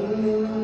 Amém.